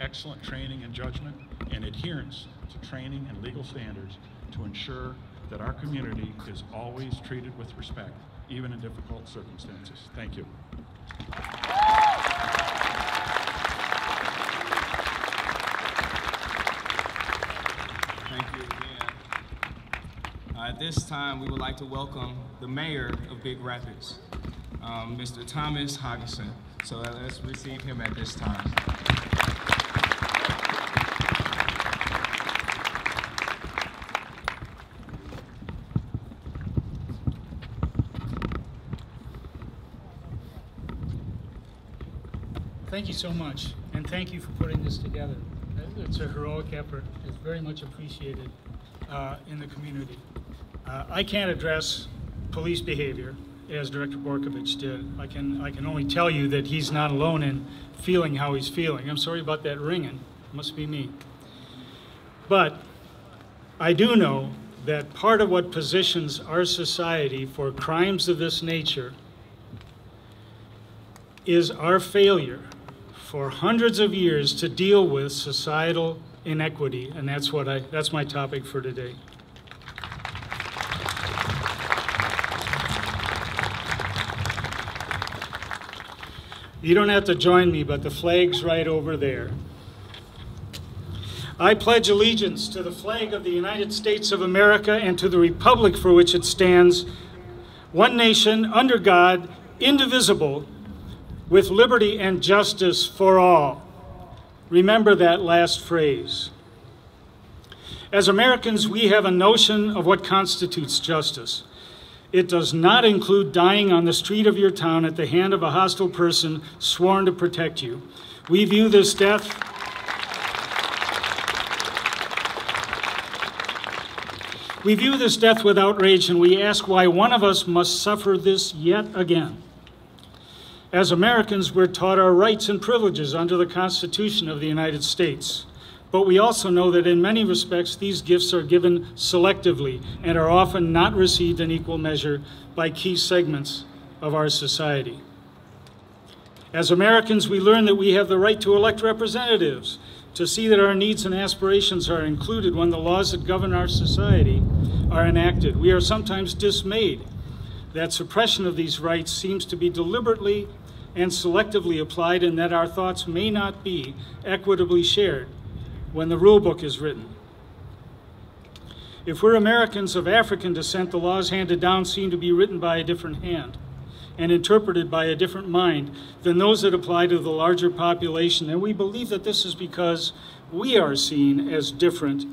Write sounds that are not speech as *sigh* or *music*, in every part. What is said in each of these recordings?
excellent training and judgment and adherence to training and legal standards to ensure that our community is always treated with respect, even in difficult circumstances. Thank you. Thank you again. Uh, at this time, we would like to welcome the mayor of Big Rapids, um, Mr. Thomas Hogenson. So uh, let's receive him at this time. Thank you so much, and thank you for putting this together. It's a heroic effort. It's very much appreciated uh, in the community. Uh, I can't address police behavior as Director Borkovich did. I can, I can only tell you that he's not alone in feeling how he's feeling. I'm sorry about that ringing. It must be me. But I do know that part of what positions our society for crimes of this nature is our failure for hundreds of years to deal with societal inequity, and that's what I that's my topic for today. You don't have to join me, but the flag's right over there. I pledge allegiance to the flag of the United States of America and to the republic for which it stands, one nation, under God, indivisible, with liberty and justice for all. Remember that last phrase. As Americans, we have a notion of what constitutes justice. It does not include dying on the street of your town at the hand of a hostile person sworn to protect you. We view this death We view this death with outrage and we ask why one of us must suffer this yet again. As Americans, we're taught our rights and privileges under the Constitution of the United States. But we also know that in many respects, these gifts are given selectively and are often not received in equal measure by key segments of our society. As Americans, we learn that we have the right to elect representatives, to see that our needs and aspirations are included when the laws that govern our society are enacted. We are sometimes dismayed that suppression of these rights seems to be deliberately and selectively applied and that our thoughts may not be equitably shared when the rule book is written. If we're Americans of African descent, the laws handed down seem to be written by a different hand and interpreted by a different mind than those that apply to the larger population. And we believe that this is because we are seen as different,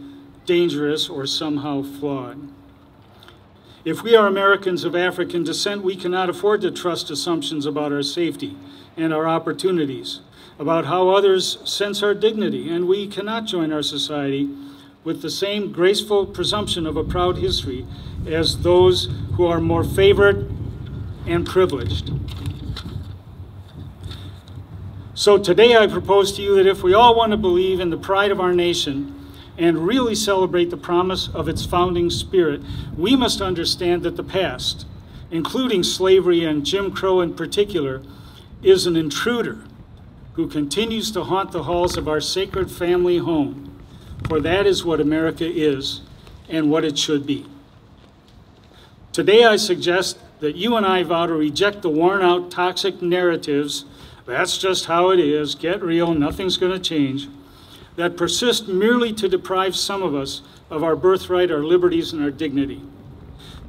dangerous, or somehow flawed. If we are Americans of African descent, we cannot afford to trust assumptions about our safety and our opportunities, about how others sense our dignity, and we cannot join our society with the same graceful presumption of a proud history as those who are more favored and privileged. So today I propose to you that if we all want to believe in the pride of our nation, and really celebrate the promise of its founding spirit, we must understand that the past, including slavery and Jim Crow in particular, is an intruder who continues to haunt the halls of our sacred family home, for that is what America is and what it should be. Today, I suggest that you and I vow to reject the worn out, toxic narratives that's just how it is, get real, nothing's going to change that persist merely to deprive some of us of our birthright, our liberties, and our dignity.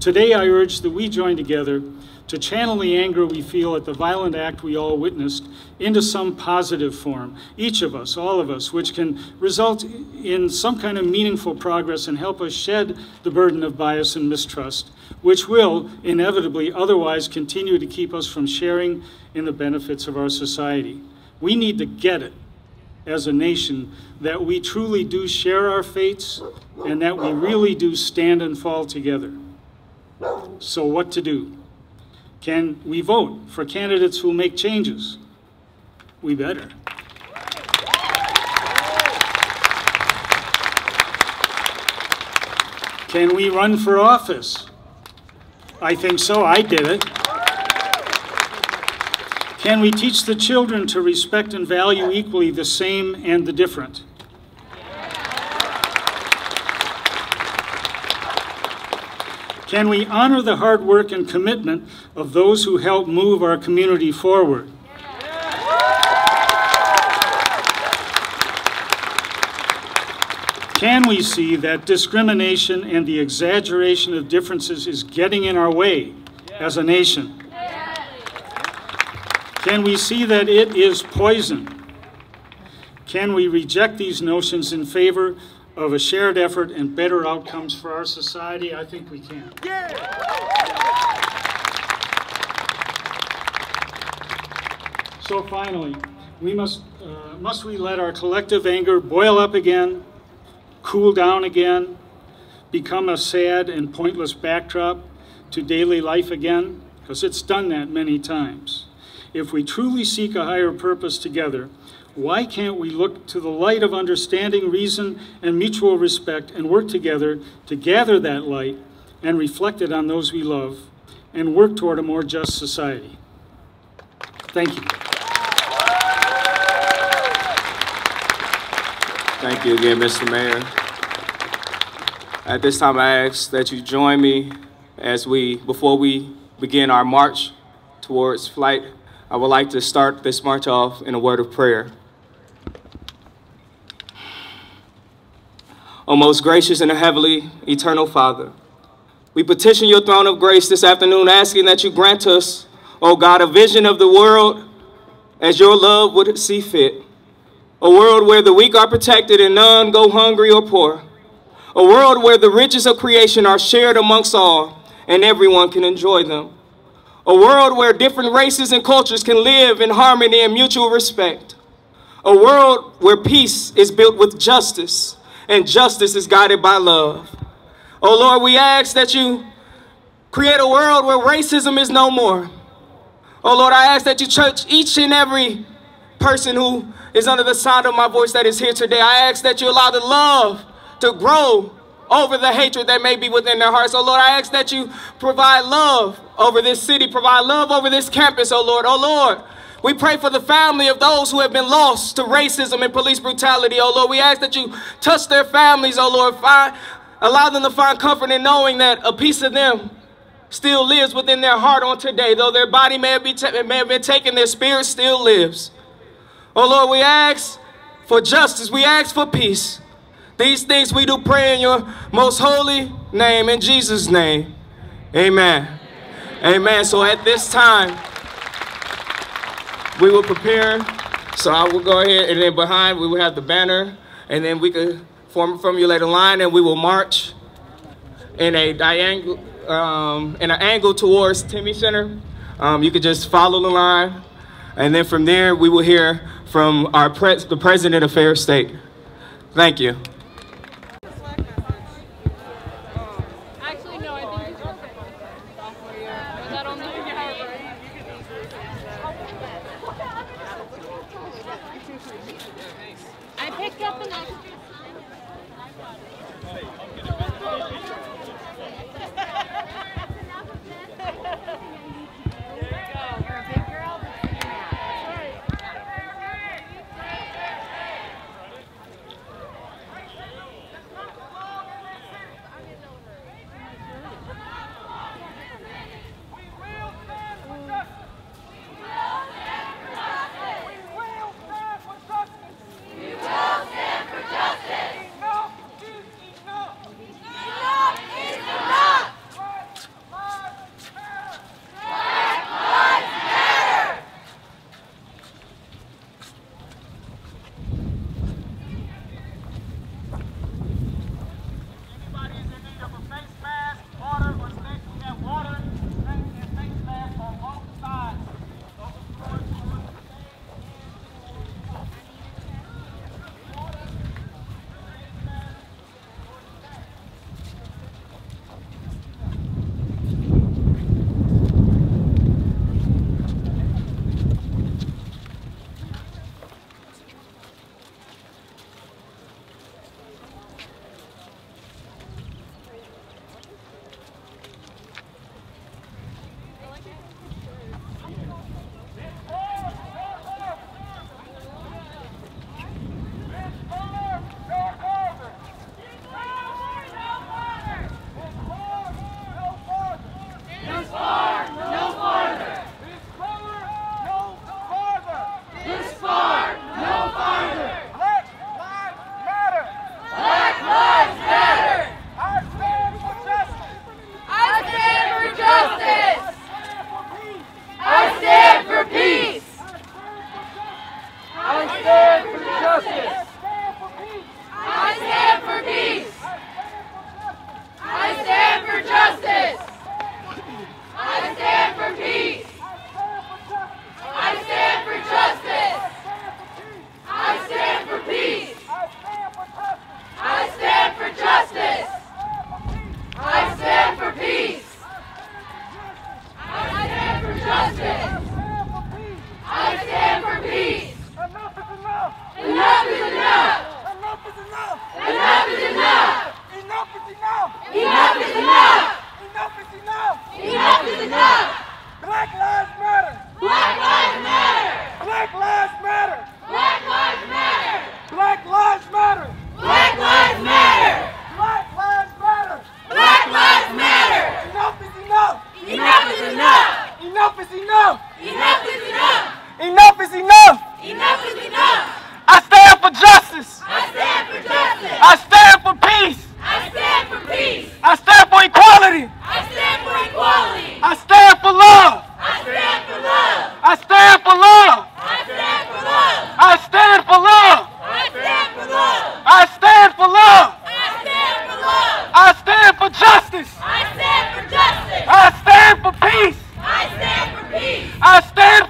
Today, I urge that we join together to channel the anger we feel at the violent act we all witnessed into some positive form, each of us, all of us, which can result in some kind of meaningful progress and help us shed the burden of bias and mistrust, which will inevitably otherwise continue to keep us from sharing in the benefits of our society. We need to get it as a nation that we truly do share our fates and that we really do stand and fall together. So, what to do? Can we vote for candidates who make changes? We better. Can we run for office? I think so. I did it. Can we teach the children to respect and value equally the same and the different? Can we honor the hard work and commitment of those who help move our community forward? Can we see that discrimination and the exaggeration of differences is getting in our way as a nation? Can we see that it is poison? Can we reject these notions in favor of a shared effort and better outcomes for our society? I think we can. So finally, we must, uh, must we let our collective anger boil up again, cool down again, become a sad and pointless backdrop to daily life again? Because it's done that many times. If we truly seek a higher purpose together, why can't we look to the light of understanding, reason, and mutual respect and work together to gather that light and reflect it on those we love and work toward a more just society? Thank you. Thank you again, Mr. Mayor. At this time, I ask that you join me as we, before we begin our march towards FLITE, I would like to start this march off in a word of prayer. O most gracious and heavenly, eternal Father, we petition your throne of grace this afternoon, asking that you grant us, O God, a vision of the world as your love would see fit. A world where the weak are protected and none go hungry or poor. A world where the riches of creation are shared amongst all and everyone can enjoy them. A world where different races and cultures can live in harmony and mutual respect. A world where peace is built with justice and justice is guided by love. Oh Lord, we ask that you create a world where racism is no more. Oh Lord, I ask that you touch each and every person who is under the sound of my voice that is here today. I ask that you allow the love to grow over the hatred that may be within their hearts. Oh Lord, I ask that you provide love over this city, provide love over this campus, oh Lord. Oh Lord, we pray for the family of those who have been lost to racism and police brutality, oh Lord. We ask that you touch their families, oh Lord. Find, allow them to find comfort in knowing that a piece of them still lives within their heart on today. Though their body may have, be may have been taken, their spirit still lives. Oh Lord, we ask for justice. We ask for peace. These things we do pray in your most holy name, in Jesus' name. Amen. Amen. So at this time, we will prepare. So I will go ahead, and then behind we will have the banner, and then we could form formulate a line, and we will march in a diangle, um, in an angle towards Timme Center. Um, you could just follow the line, and then from there we will hear from our pres the President of Ferris State. Thank you.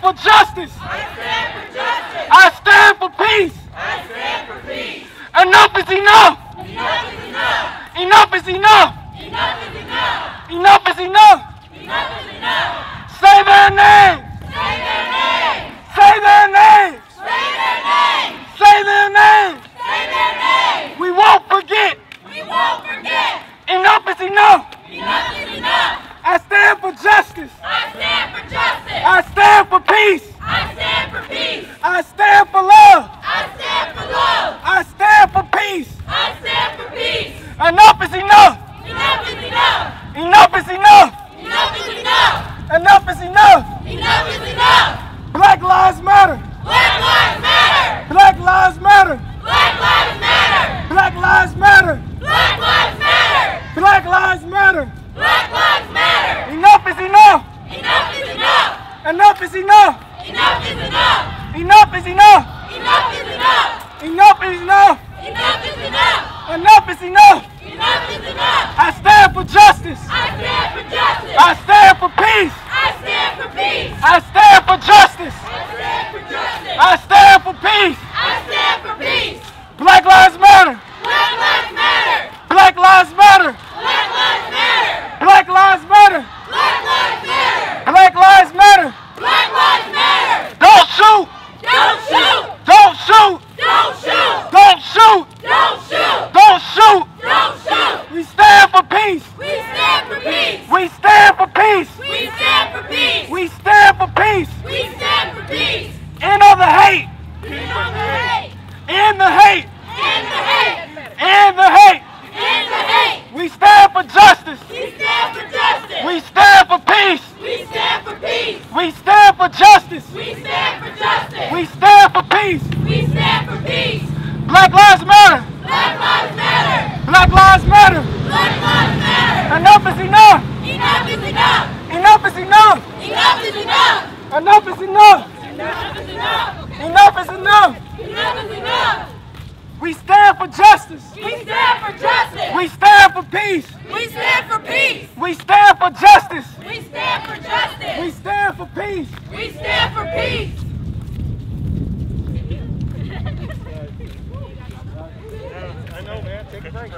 for justice. I stand for justice. I stand for peace. I stand for peace. Enough is enough. Enough is enough. Enough is enough. Enough is enough. Enough is enough. Enough is enough. Say their name. Enough is enough! Enough is enough. I stand for justice! I stand for justice. I stand for peace! I stand for peace. I stand for justice! I stand for justice. I stand for peace! I stand for peace. Black lives matter! Black lives matter. Black lives matter! Black lives matter. Black lives matter! Black lives matter. Black lives matter! Black lives matter. Don't shoot! Don't shoot. Don't shoot! Don't shoot. Don't shoot! Don't shoot. Don't shoot! Don't shoot. We stand for peace! We stand for peace. We stand for peace! We stand for peace. We stand for peace! We stand for peace. End of the hate! End of the hate. End the hate! End the hate. End the hate! End the hate. We stand for justice! We stand for justice. We stand for peace! We stand for peace. We stand for justice! We stand for justice. We stand for peace! We stand for peace. Black lives matter! Black lives matter. Black lives matter! Black lives matter. Enough is enough! Enough is enough. Enough is enough! Enough is enough. Enough is enough! Enough is enough. Enough is enough! Enough is enough. We stand for justice! We stand for justice. We stand for peace! We stand for peace. We stand for justice! We stand for justice. We stand for peace! We stand for peace. I know, man. Take a break.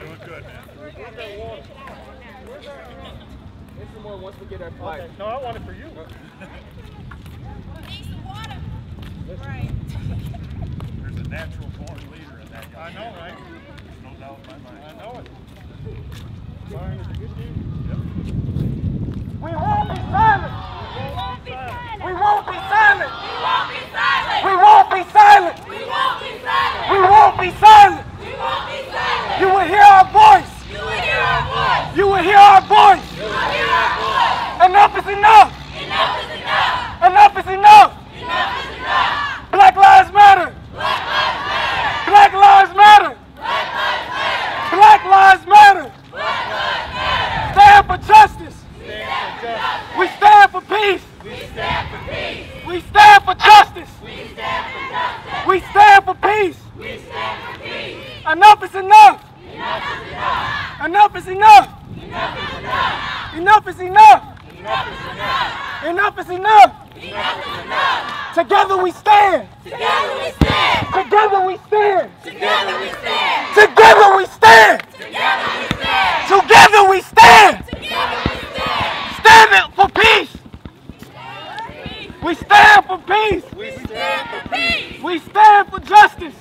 Doing good, man. Okay. No, I want it for you. There's a natural born leader in that guy. I know, right? There's no doubt in my mind. I know it. Byron is a good dude. Yep. We won't be silent! We won't be silent! We won't be silent. We won't be silent! We won't be silent. We won't be silent! We won't be silent. You will hear our voice! You will hear our voice. You will hear our voice! You will hear our voice. Enough is enough! Enough is enough. Enough is enough! Enough is enough. Black lives matter! Black lives matter. Black lives matter! Stand for justice! We stand for peace! We stand for justice! We stand for peace. Enough is enough! Enough is enough. Enough is enough! Enough is enough. Enough is enough! Together we stand! Together we stand. Together we stand! Together we stand. Together we stand! Together we stand. Together stand! Together stand. Stand for peace! We stand for peace! We stand for peace. We stand for justice!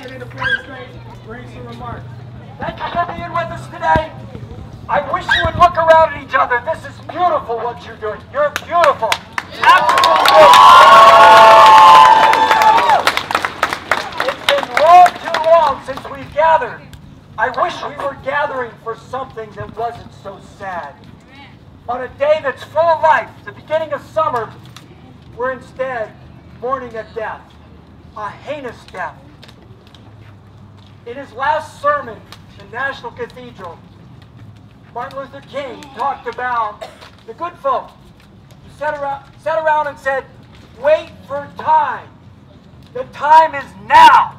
Associated Ferris State some remarks. Thank you for being with us today. I wish you would look around at each other. This is beautiful what you're doing. You're beautiful. Absolutely beautiful. It's been long too long since we've gathered. I wish we were gathering for something that wasn't so sad. On a day that's full of life, the beginning of summer, we're instead mourning a death, a heinous death, in his last sermon in National Cathedral, Martin Luther King talked about the good folk who sat around, sat around and said, wait for time. The time is now.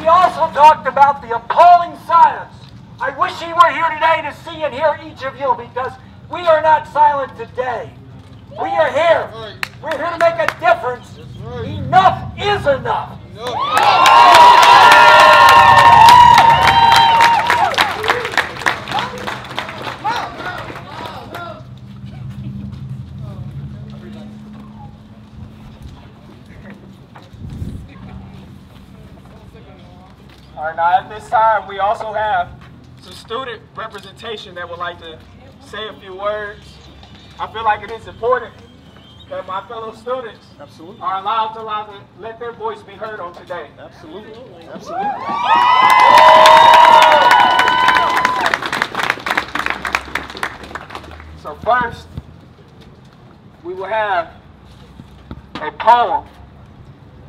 He also talked about the appalling silence. I wish he were here today to see and hear each of you because we are not silent today. We are here. We're here to make a difference. Enough is enough. All right, now at this time, we also have some student representation that would like to say a few words. I feel like it is important that my fellow students Absolutely. are allowed to, allow to let their voice be heard on today. Absolutely. Absolutely. So first, we will have a poem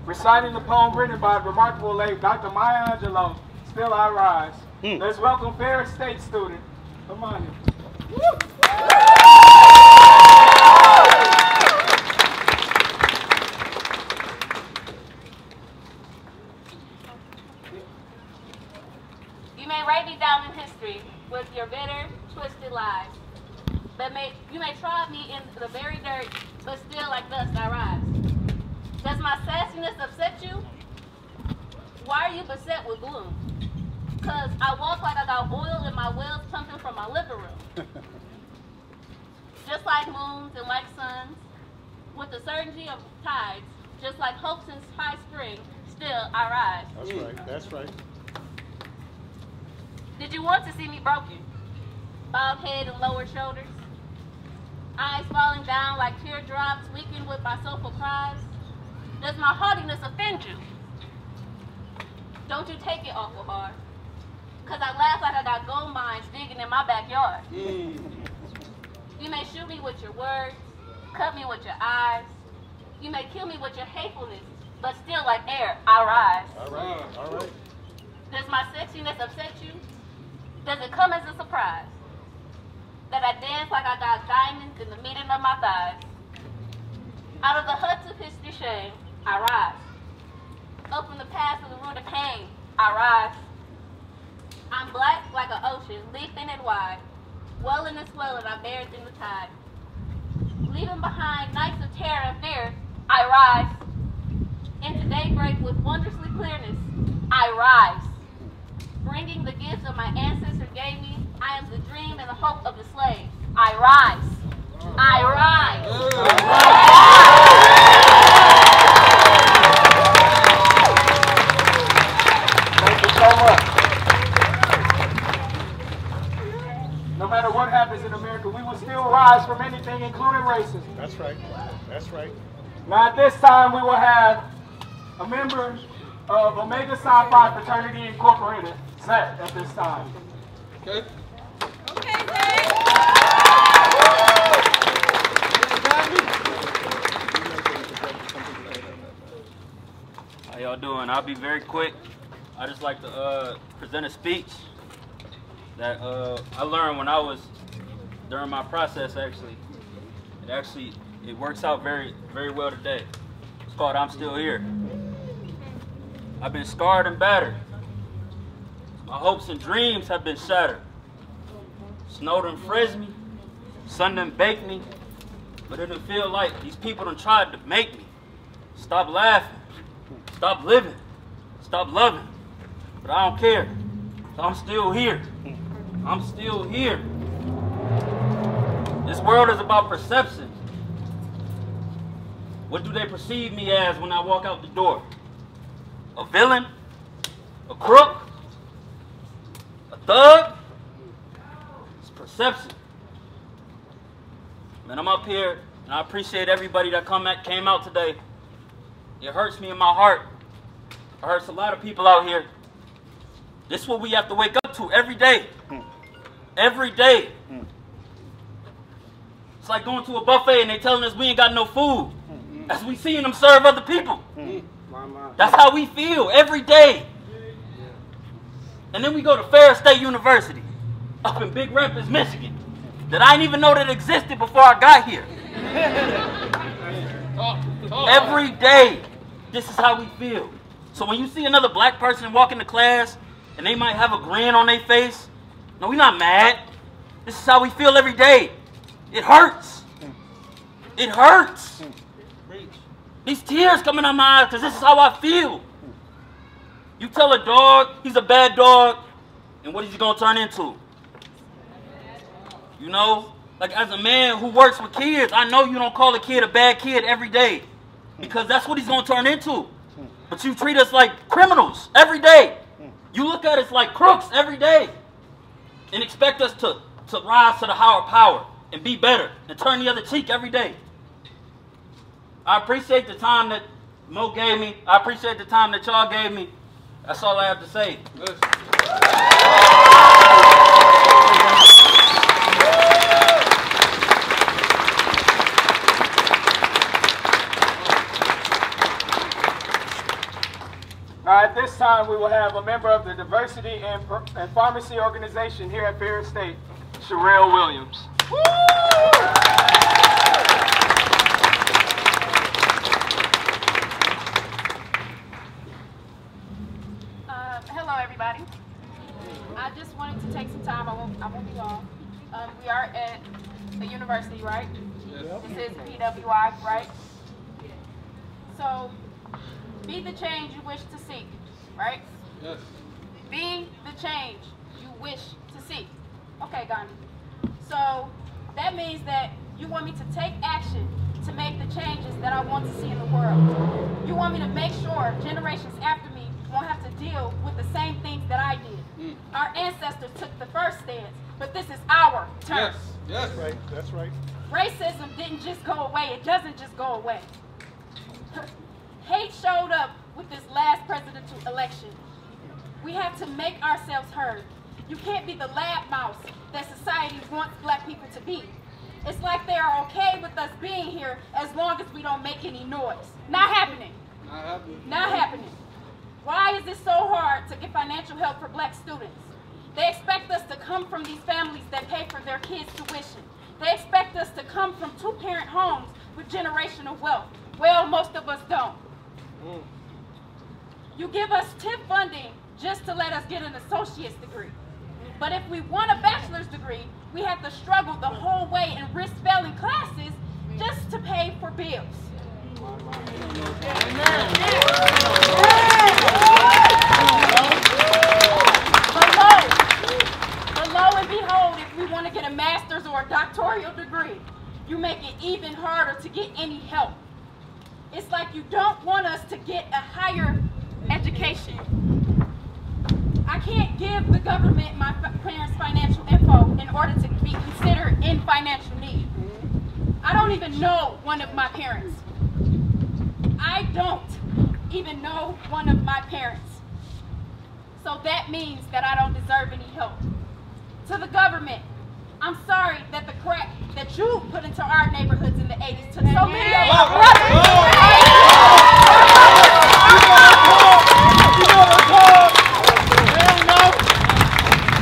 reciting the poem written by remarkable late Dr. Maya Angelou, Still I Rise. Hmm. Let's welcome Ferris State student. Come on write me down in history with your bitter, twisted lies. But may, you may trod me in the very dirt, but still like dust I rise. Does my sassiness upset you? Why are you beset with gloom? Cause I walk like I got oil in my wells pumping from my liver room. *laughs* just like moons and like suns, with the certainty of tides, just like hope since high spring, still I rise. That's right. That's right. Did you want to see me broken? Bald head and lowered shoulders? Eyes falling down like teardrops, weakened with my soulful cries? Does my haughtiness offend you? Don't you take it awful hard. Cause I laugh like I got gold mines digging in my backyard. Mm. You may shoot me with your words, cut me with your eyes. You may kill me with your hatefulness, but still like air, I rise. All right. All right. Does my sexiness upset you? Does it come as a surprise? That I dance like I got diamonds in the meeting of my thighs. Out of the huts of history shame, I rise. Up from the path of the root of pain, I rise. I'm black like an ocean, leaping and wide. Welling and swelling, I bear in the tide. Leaving behind nights of terror and fear, I rise. Into daybreak with wondrously clearness, I rise. Bringing the gifts of my ancestors gave me, I am the dream and the hope of the slave. I rise. I rise. Thank you so much. No matter what happens in America, we will still rise from anything, including racism. That's right. That's right. Now, at this time, we will have a member of Omega Psi Phi Fraternity Incorporated set at this time. Okay. Okay, Zay. How y'all doing? I'll be very quick. I just like to uh, present a speech that uh, I learned when I was during my process. Actually, it actually it works out very very well today. It's called "I'm Still Here." I've been scarred and battered. My hopes and dreams have been shattered. Snow done frizz me, sun done baked me, but it didn't feel like these people done tried to make me. Stop laughing. Stop living. Stop loving. But I don't care. I'm still here. I'm still here. This world is about perception. What do they perceive me as when I walk out the door? A villain? A crook? A thug? It's perception. Man, I'm up here and I appreciate everybody that come at, came out today. It hurts me in my heart. It hurts a lot of people out here. This is what we have to wake up to every day. Hmm. Every day. Hmm. It's like going to a buffet and they telling us we ain't got no food. Hmm. As we seeing them serve other people. That's how we feel every day. And then we go to Ferris State University up in Big Rapids, Michigan, that I didn't even know that existed before I got here. *laughs* Every day, this is how we feel. So when you see another black person walk into class and they might have a grin on their face, no, we're not mad. This is how we feel every day. It hurts. It hurts. These tears coming out my eyes because this is how I feel. You tell a dog he's a bad dog, and what is he gonna turn into? You know, like as a man who works with kids, I know you don't call a kid a bad kid every day because that's what he's gonna turn into. But you treat us like criminals every day. You look at us like crooks every day and expect us to, to rise to the higher power and be better and turn the other cheek every day. I appreciate the time that Mo gave me. I appreciate the time that y'all gave me. That's all I have to say. All right, this time we will have a member of the Diversity and, and Pharmacy Organization here at Ferris State, Sherelle Williams. Uh, hello, everybody. I just wanted to take some time. I won't. I won't be long. Um, we are at the university, right? Yes. This is PWI, right? So, be the change you wish to see, right? Yes. Be the change you wish to see. Okay, Gandhi. So that means that you want me to take action to make the changes that I want to see in the world. You want me to make sure generations after deal with the same things that I did. Mm. Our ancestors took the first stance, but this is our turn. Yes. Right. That's right. Racism didn't just go away. It doesn't just go away. *laughs* Hate showed up with this last presidential election. We have to make ourselves heard. You can't be the lab mouse that society wants black people to be. It's like they are okay with us being here as long as we don't make any noise. Not happening. Not happening. Not happening. Why is it so hard to get financial help for black students? They expect us to come from these families that pay for their kids' tuition. They expect us to come from two-parent homes with generational wealth. Well, most of us don't. You give us TIP funding just to let us get an associate's degree. But if we want a bachelor's degree, we have to struggle the whole way and risk failing classes just to pay for bills. Below, below and behold, if we want to get a master's or a doctoral degree, you make it even harder to get any help. It's like you don't want us to get a higher education. I can't give the government my parents' financial info in order to be considered in financial need. I don't even know one of my parents. I don't even know one of my parents. So that means that I don't deserve any help. To the government, I'm sorry that the crack that you put into our neighborhoods in the 80s took so many of our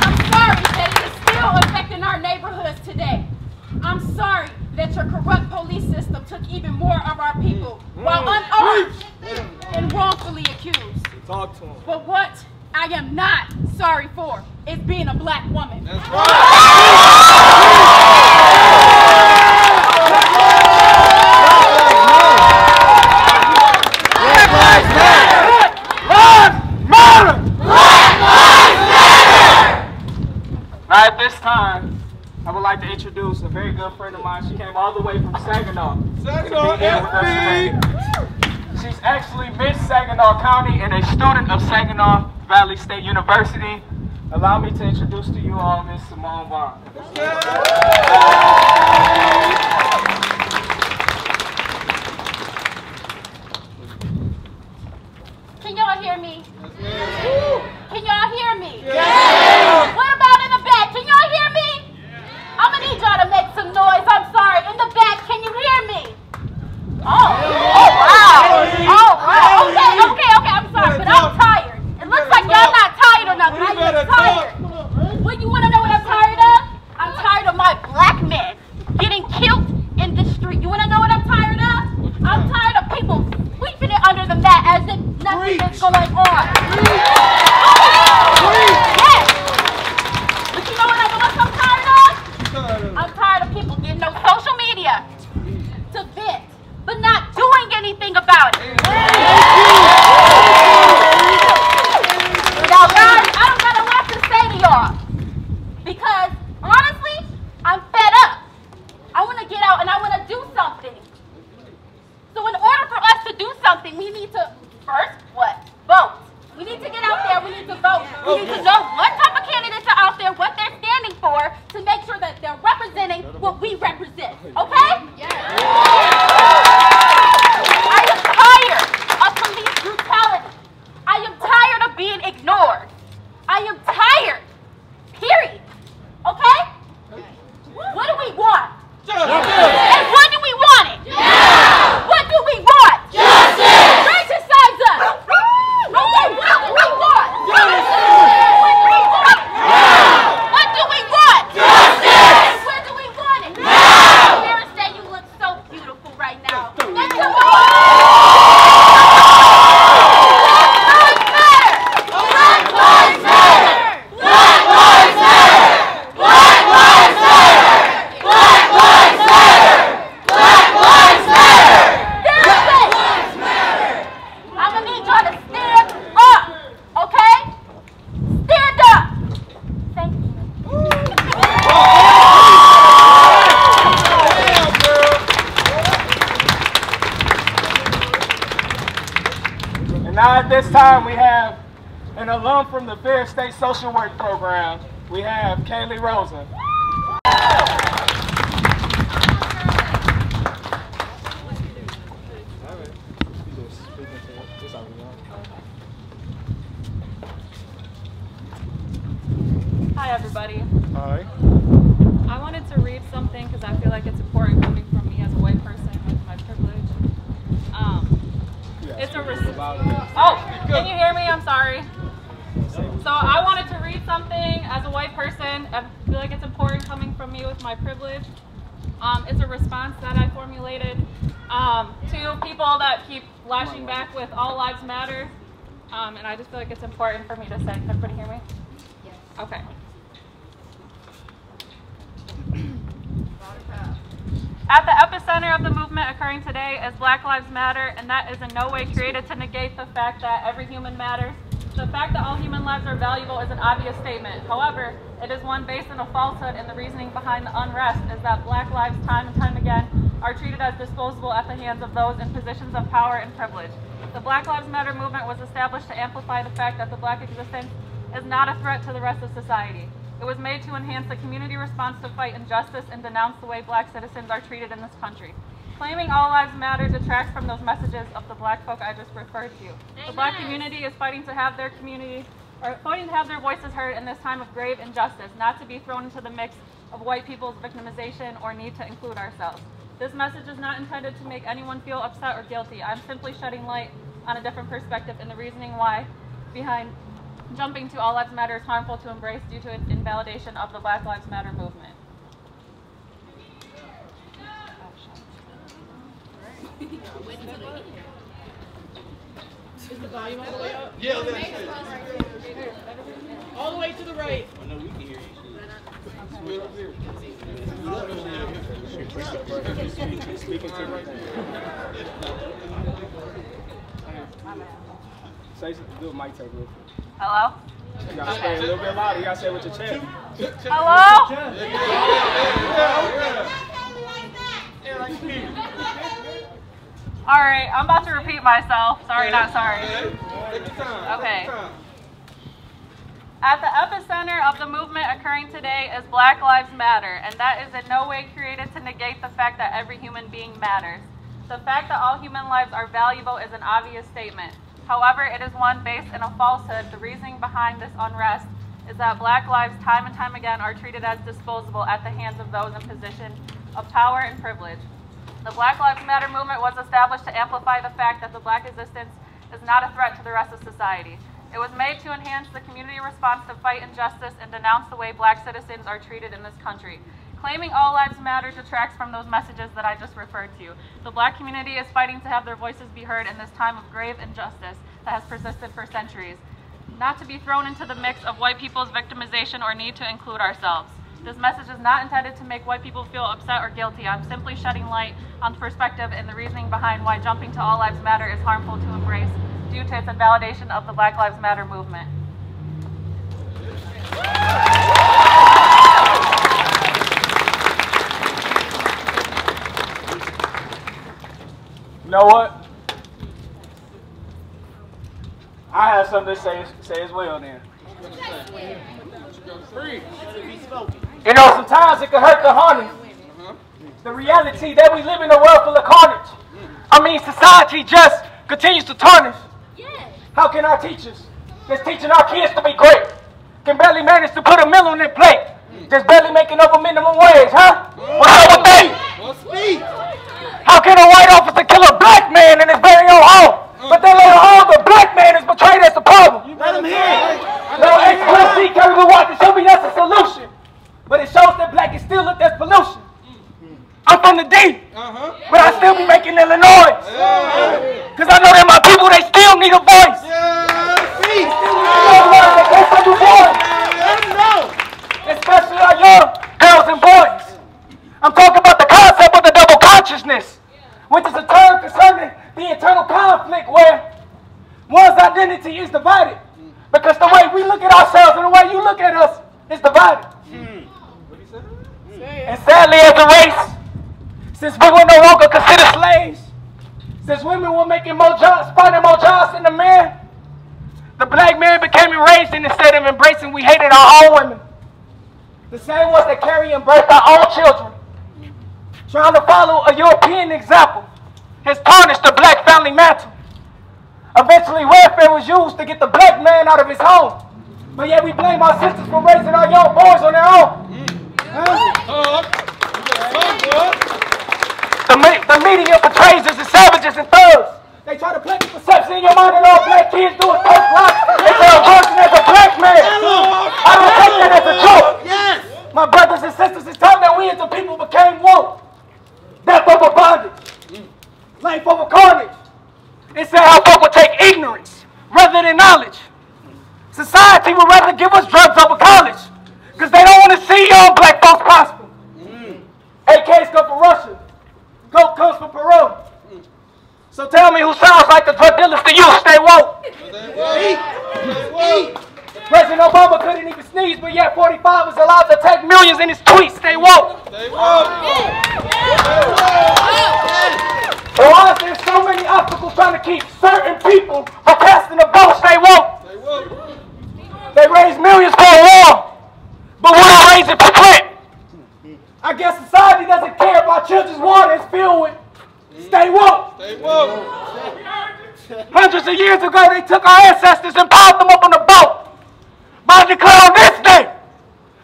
I'm sorry that it is still affecting our neighborhoods today. I'm sorry that your corrupt police system took even more of our people while unarmed and wrongfully accused. Talk to him. But what I am not sorry for is being a black woman. Now at this time, I would like to introduce a very good friend of mine. She came all the way from Saginaw. Saginaw, to be here with us today. She's actually Miss Saginaw County and a student of Saginaw Valley State University. Allow me to introduce to you all Miss Simone Bond. Social Work Program. We have Kaylee Rosen. Hi, everybody. Hi. I wanted to read something because I feel like it's important coming from me as a white person with my privilege. Um, it's a res- Oh, can you hear me? I'm sorry. So I wanted to read something as a white person. I feel like it's important coming from me with my privilege. Um, it's a response that I formulated um, to people that keep flashing back with "All Lives Matter," um, and I just feel like it's important for me to say. Can everybody hear me? Yes. Okay. At the epicenter of the movement occurring today is Black Lives Matter, and that is in no way created to negate the fact that every human matters. The fact that all human lives are valuable is an obvious statement. However, it is one based on a falsehood, and the reasoning behind the unrest is that Black lives, time and time again, are treated as disposable at the hands of those in positions of power and privilege. The Black Lives Matter movement was established to amplify the fact that the black existence is not a threat to the rest of society. It was made to enhance the community response to fight injustice and denounce the way black citizens are treated in this country. Claiming all lives matter detracts from those messages of the black folk I just referred to. The black community is fighting to have their community or fighting to have their voices heard in this time of grave injustice, not to be thrown into the mix of white people's victimization or need to include ourselves. This message is not intended to make anyone feel upset or guilty. I'm simply shedding light on a different perspective and the reasoning why behind jumping to All Lives Matter is harmful to embrace due to its invalidation of the Black Lives Matter movement. Is the volume all the way up? Yeah, All the way to the right. Say something. Do a mic take real quick. Hello? You gotta say it a little bit louder. You gotta say it with your chest. Hello? All right, I'm about to repeat myself. Sorry, not sorry. Okay. At the epicenter of the movement occurring today is Black Lives Matter, and that is in no way created to negate the fact that every human being matters. The fact that all human lives are valuable is an obvious statement. However, it is one based in a falsehood. The reasoning behind this unrest is that black lives, time and time again, are treated as disposable at the hands of those in position of power and privilege. The Black Lives Matter movement was established to amplify the fact that the black existence is not a threat to the rest of society. It was made to enhance the community response to fight injustice and denounce the way black citizens are treated in this country. Claiming all lives matter detracts from those messages that I just referred to. The black community is fighting to have their voices be heard in this time of grave injustice that has persisted for centuries, not to be thrown into the mix of white people's victimization or need to include ourselves. This message is not intended to make white people feel upset or guilty. I'm simply shedding light on the perspective and the reasoning behind why jumping to all lives matter is harmful to embrace due to its invalidation of the Black Lives Matter movement. You know what? I have something to say say as well then. You know, sometimes it can hurt the honey. Mm-hmm. The reality that we live in a world full of carnage. Mm. I mean, society just continues to tarnish. How can our teachers, that's teaching our kids to be great, can barely manage to put a meal on their plate, mm. just barely making over minimum wage, huh? What's up with they? How can a white officer kill a black man in his very own home? But then later on, the black man is portrayed as the problem. Let him hear. No, XPC carry the water show me that's a solution. But it shows that black is still looked as pollution. From the D, uh-huh. but I still be making Illinois. Cause I know that my people, they still need a voice. Especially our young girls and boys. I'm talking about the concept of the double consciousness, which is a term concerning the internal conflict where one's identity is divided. Because the way we look at ourselves and the way you look at us is divided. Hmm. And sadly, as a race, since we were no longer considered slaves, since women were making more jobs, finding more jobs than the men, the black man became enraged and instead of embracing, we hated our own women. The same ones that carry and birth our own children. Trying to follow a European example has tarnished the black family mantle. Eventually, welfare was used to get the black man out of his home. But yet we blame our sisters for raising our young boys on their own. Huh? The, me- the media portrays us as savages and thugs. They try to plant the perception in your mind that all black kids do is take blocks. They say a person as a black man. I don't take that as a joke. Yes. My brothers and sisters, it's time that we as a people became woke. Death over bondage. Life over carnage. It said how folk would take ignorance rather than knowledge. Society would rather give us drugs over college because they don't want to see young black folks prosper. Mm. AKs come from Russia. Coke comes from Peru. So tell me who sounds like the drug dealers to you. Stay woke. President Obama couldn't even sneeze, but yet 45 was allowed to take millions in his tweets. Stay woke. And why is there so many obstacles trying to keep certain people from casting a vote? Stay woke. They raise millions for a war, but we don't raise it for Flint. I guess society doesn't care if our children's water is filled with. Stay woke. Hundreds of years ago, they took our ancestors and piled them up on a boat. But I declare on this day,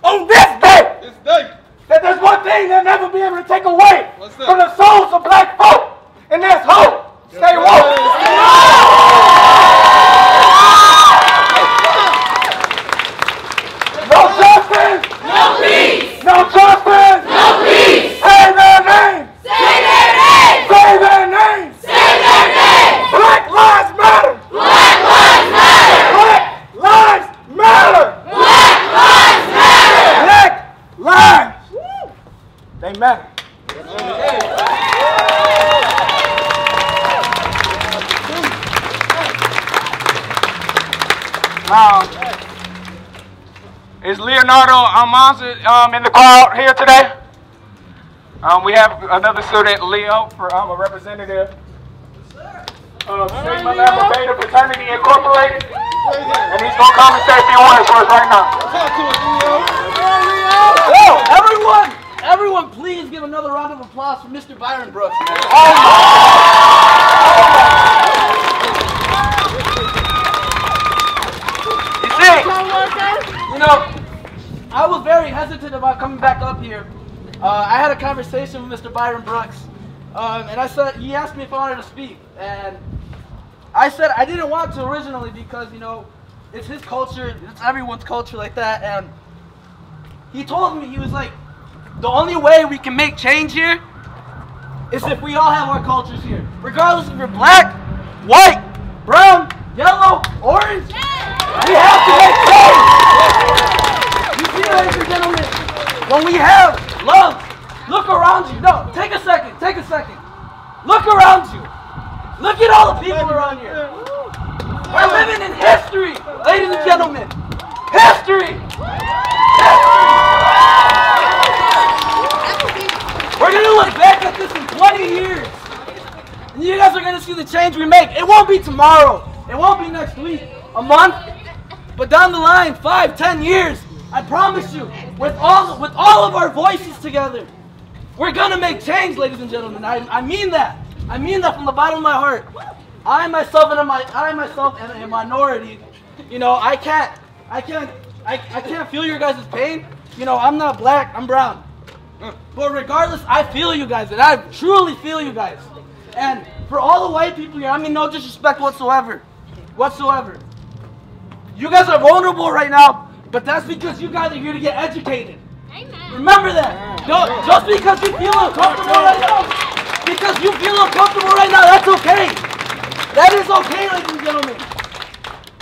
on this day, that there's one thing they'll never be able to take away from the souls of black folk, and that's hope. Stay woke. No justice. No peace. No justice. No peace. Say their name. Say their name. Say their name. Say their name. Black lives matter. Black lives matter. Black lives matter. Black lives matter. Black lives. They matter. Now, is Leonardo Almanza um, in the crowd here today? Um, we have another student, Leo, for um, a representative of Sigma Lambda Beta Fraternity Incorporated. And he's going to come and say a few words for us right now. Yo, everyone, everyone, please give another round of applause for Mr. Byron Brooks. You see? You know, I was very hesitant about coming back up here. Uh, I had a conversation with Mr. Byron Brooks, um, and I said he asked me if I wanted to speak, and I said I didn't want to originally because you know it's his culture, it's everyone's culture like that, and he told me he was like, the only way we can make change here is if we all have our cultures here, regardless if you're black, white, brown, yellow, orange. We have to make change. You see, ladies and gentlemen, when we have love, look around you. No, take a second. Take a second. Look around you. Look at all the people around here. We're living in history, ladies and gentlemen. History. We're gonna look back at this in 20 years. And you guys are gonna see the change we make. It won't be tomorrow. It won't be next week. a month, but down the line, five, ten years, I promise you, with all with all of our voices together, we're gonna make change, ladies and gentlemen. I, I mean that. I mean that from the bottom of my heart. I myself and my I myself am a minority. You know, I can't I can't I, I can't feel your guys' pain. You know, I'm not black, I'm brown. But regardless, I feel you guys, and I truly feel you guys. And for all the white people here, I mean no disrespect whatsoever. Whatsoever. You guys are vulnerable right now, but that's because you guys are here to get educated. Remember that. Don't, just because you feel uncomfortable right now, because you feel uncomfortable right now, that's okay. That is okay, ladies and gentlemen.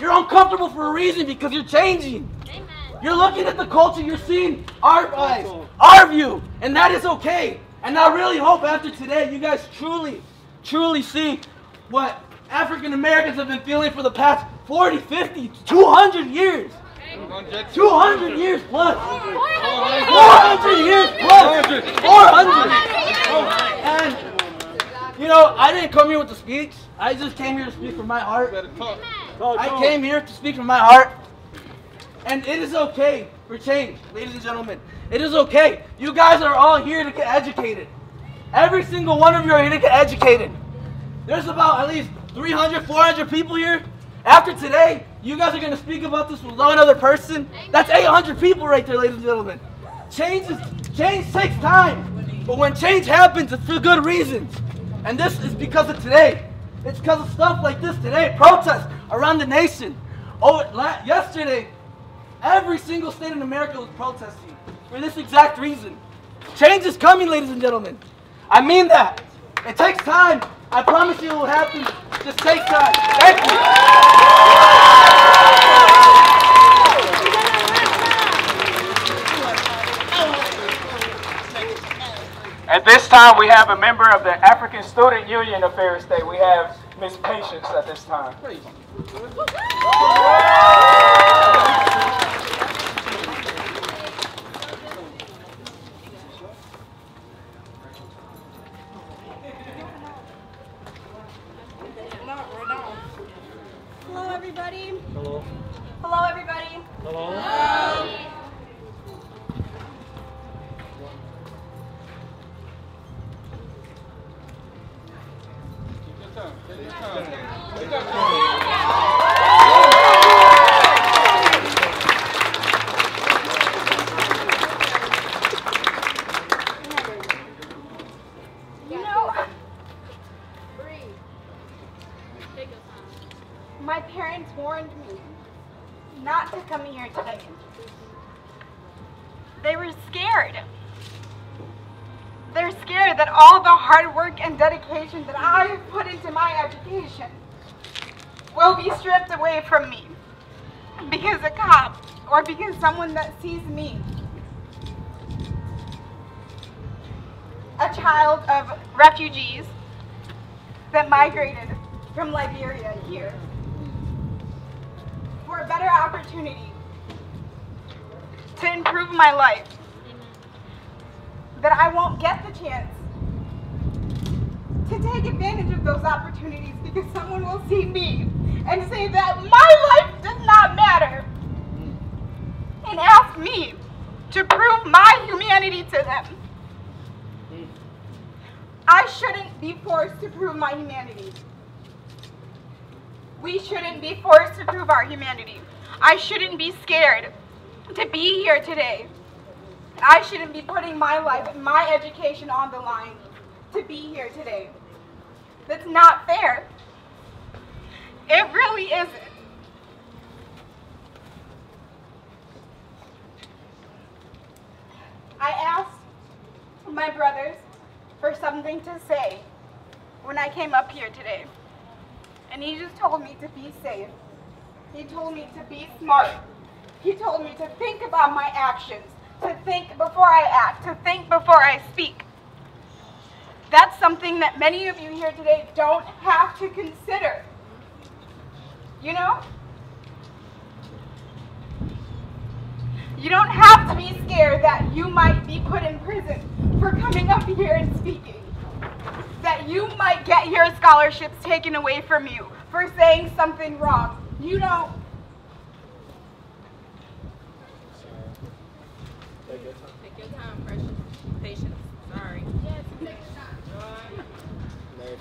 You're uncomfortable for a reason because you're changing. Amen. You're looking at the culture, you're seeing our eyes, our view, and that is okay. And I really hope after today you guys truly, truly see what African Americans have been feeling for the past 40, 50, 200 years. 200 years plus. 400 years plus. 400. And, you know, I didn't come here with a speech. I just came here to speak from my heart. I came here to speak from my heart. And it is okay for change, ladies and gentlemen. It is okay. You guys are all here to get educated. Every single one of you are here to get educated. There's about at least 300, 400 people here. After today, you guys are going to speak about this with one other person. That's 800 people right there, ladies and gentlemen. Change, is, change takes time. But when change happens, it's for good reasons. And this is because of today. It's because of stuff like this today. Protests around the nation. Oh, yesterday, every single state in America was protesting for this exact reason. Change is coming, ladies and gentlemen. I mean that. It takes time. I promise you it will happen. Just take time. Thank you. At this time, we have a member of the African Student Union of Ferris State. We have Miss Patience at this time. Everybody. Hello. Hello, everybody. Hello. You my life, that I won't get the chance to take advantage of those opportunities because someone will see me and say that my life does not matter and ask me to prove my humanity to them. I shouldn't be forced to prove my humanity. We shouldn't be forced to prove our humanity. I shouldn't be scared to be here today. I shouldn't be putting my life and my education on the line to be here today. That's not fair. It really isn't. I asked my brothers for something to say when I came up here today. And he just told me to be safe. He told me to be smart. He told me to think about my actions, to think before I act, to think before I speak. That's something that many of you here today don't have to consider. You know? You don't have to be scared that you might be put in prison for coming up here and speaking. That you might get your scholarships taken away from you for saying something wrong. You don't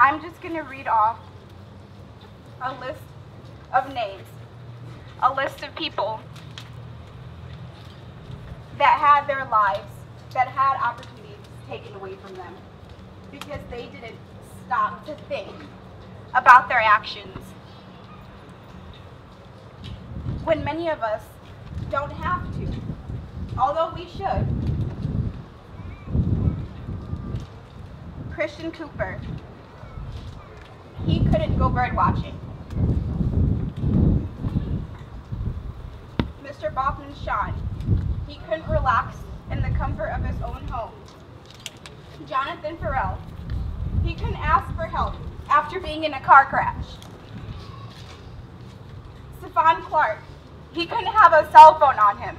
I'm just going to read off a list of names, a list of people that had their lives, that had opportunities taken away from them because they didn't stop to think about their actions. When many of us don't have to, although we should. Christian Cooper, he couldn't go bird watching. Mr. Botham Jean, he couldn't relax in the comfort of his own home. Jonathan Ferrell, he couldn't ask for help after being in a car crash. Stephon Clark, he couldn't have a cell phone on him.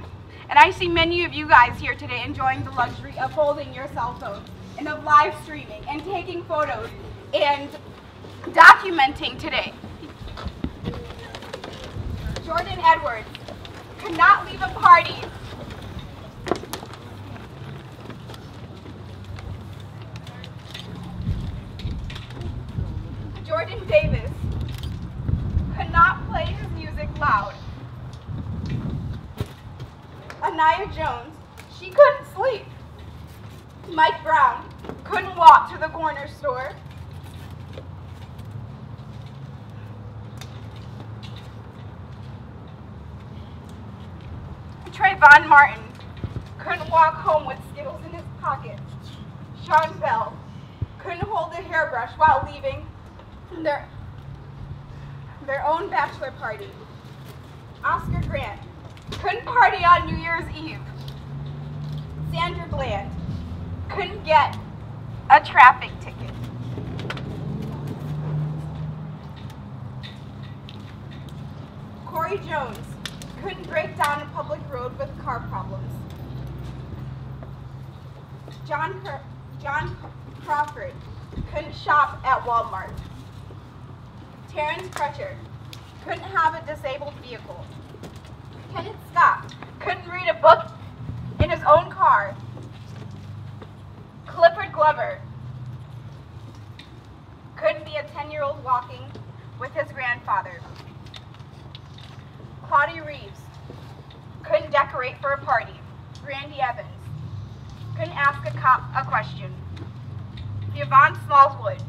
And I see many of you guys here today enjoying the luxury of holding your cell phones and of live streaming and taking photos and documenting today. Jordan Edwards could not leave a party Jordan Davis could not play his music loud. Aiyana Jones, she couldn't sleep. Mike Brown couldn't walk to the corner store. Trayvon Martin couldn't walk home with Skittles in his pocket. Sean Bell couldn't hold a hairbrush while leaving their, their own bachelor party. Oscar Grant couldn't party on New Year's Eve. Sandra Bland couldn't get a traffic ticket. Corey Jones couldn't break down a public road with car problems. John, John Crawford couldn't shop at Walmart. Terrence Crutcher couldn't have a disabled vehicle. Kenneth Scott couldn't read a book in his own car. Glover couldn't be a 10-year-old walking with his grandfather. Claudia Reeves couldn't decorate for a party. Randy Evans couldn't ask a cop a question. Yvonne Smallwood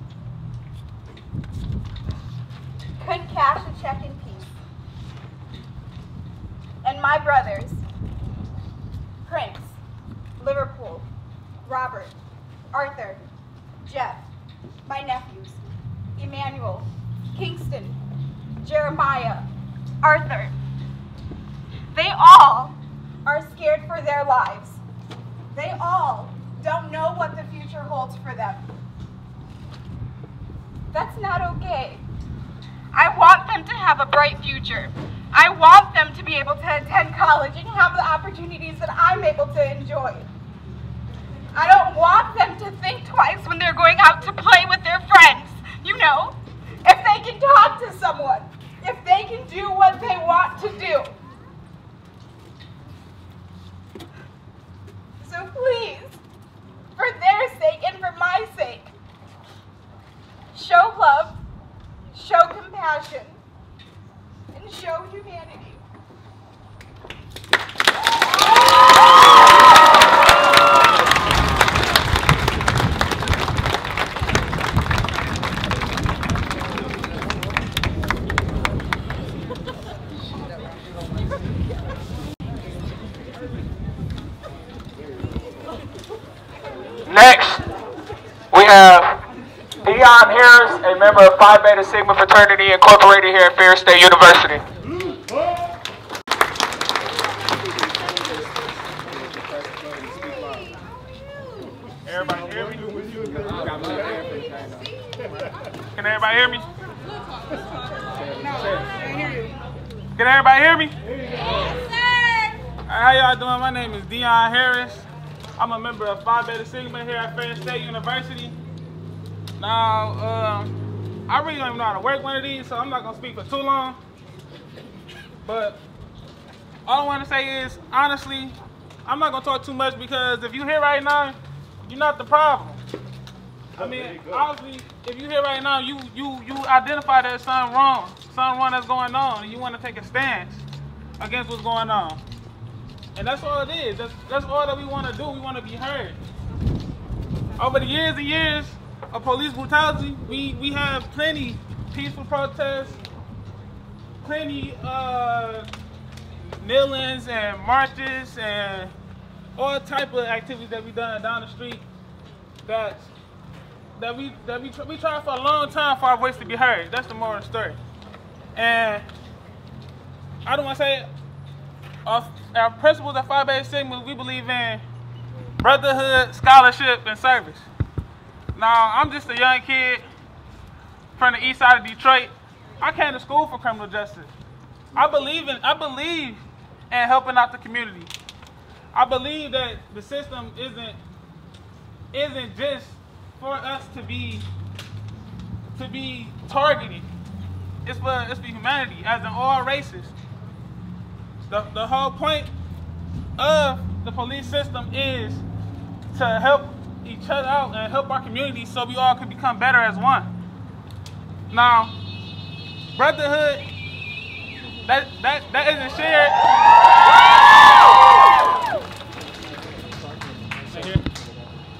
couldn't cash a check in peace. And my brothers, Prince, Liverpool, Robert, Arthur, Jeff, my nephews, Emmanuel, Kingston, Jeremiah, Arthur. They all are scared for their lives. They all don't know what the future holds for them. That's not okay. I want them to have a bright future. I want them to be able to attend college and have the opportunities that I'm able to enjoy. I don't want them to think twice when they're going out to play with their friends. You know, if they can talk to someone, if they can do what they want to do. So please, for their sake and for my sake, show love, show compassion, Harris, a member of Phi Beta Sigma fraternity incorporated here at Ferris State University. Everybody hear me? Can everybody hear me? Can everybody hear me? Yes, sir. How y'all doing? My name is Dion Harris. I'm a member of Phi Beta Sigma here at Ferris State University. Now, um, I really don't even know how to work one of these, so I'm not gonna speak for too long. But all I want to say is, honestly, I'm not gonna talk too much because if you here right now, you're not the problem. I mean, honestly, if you here right now, you you you identify that something wrong, something wrong that's going on, and you want to take a stance against what's going on. And that's all it is. That's, that's all that we want to do. We want to be heard. Over the years and years of police brutality, we, we have plenty peaceful protests, plenty uh, kneelings and marches and all type of activities that we done down the street that that we that we we tried for a long time for our voice to be heard. That's the moral story. And I don't want to say our, our principles at Phi Beta Sigma, we believe in brotherhood, scholarship, and service. Now, I'm just a young kid from the east side of Detroit. I came to school for criminal justice. I believe in I believe in helping out the community. I believe that the system isn't isn't just for us to be to be targeted. It's for it's for humanity, as in all races. The, the whole point of the police system is to help each other out and help our community so we all can become better as one. Now, brotherhood, that that that isn't shared.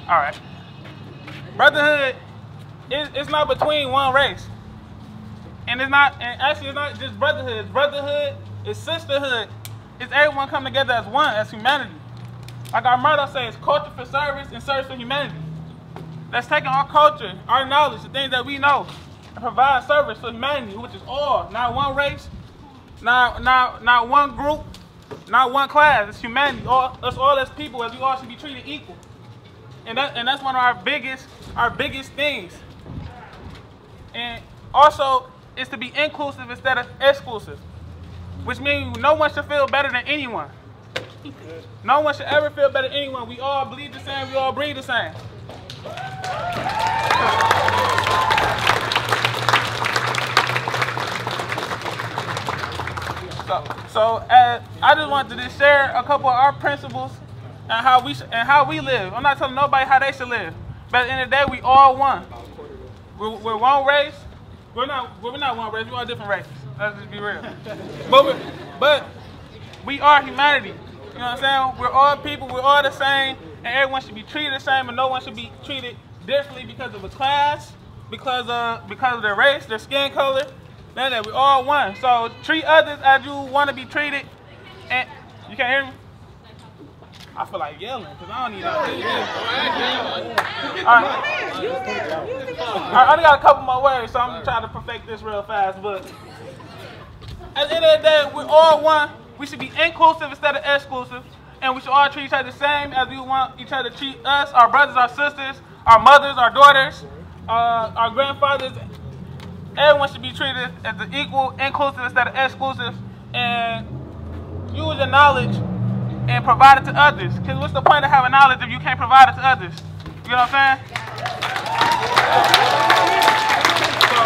All right. Brotherhood is it's not between one race. And it's not and actually it's not just brotherhood, it's brotherhood, it's sisterhood. It's everyone come together as one, as humanity. Like our motto says, culture for service and service for humanity. That's taking our culture, our knowledge, the things that we know, and provide service for humanity, which is all, not one race, not, not, not one group, not one class. It's humanity. All, us all as people, as we all should be treated equal. And that, and that's one of our biggest, our biggest things. And also, is to be inclusive instead of exclusive, which means no one should feel better than anyone. No one should ever feel better than anyone. We all bleed the same. We all breathe the same. So, so uh, I just wanted to just share a couple of our principles and how we and how we live. I'm not telling nobody how they should live, but at the end of the day, we all one. We're, we're one race. We're not. We're not one race. We're all different races. Let's just be real. but but we are humanity. You know what I'm saying? We're all people. We're all the same, and everyone should be treated the same, and no one should be treated differently because of a class, because of because of their race, their skin color. Of that. We're all one. So treat others as you want to be treated. And you can't hear me? I feel like yelling because I don't need all this. All right. I only got a couple more words, so I'm gonna try to perfect this real fast. But at the end of the day, we're all one. We should be inclusive instead of exclusive, and we should all treat each other the same as we want each other to treat us, our brothers, our sisters, our mothers, our daughters, uh, our grandfathers. Everyone should be treated as an equal, inclusive instead of exclusive, and use your knowledge and provide it to others. Because what's the point of having knowledge if you can't provide it to others? You know what I'm saying? So,